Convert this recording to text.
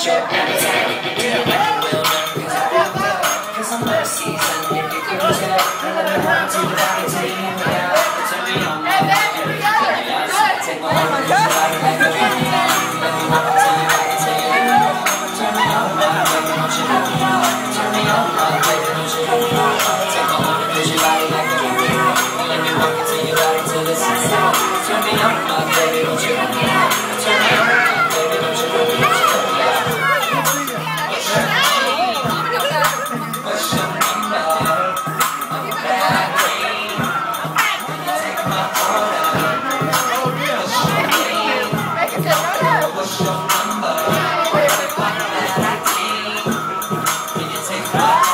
I'm the. Turn me on. Take me my baby, don't you your number? What? What? What? What?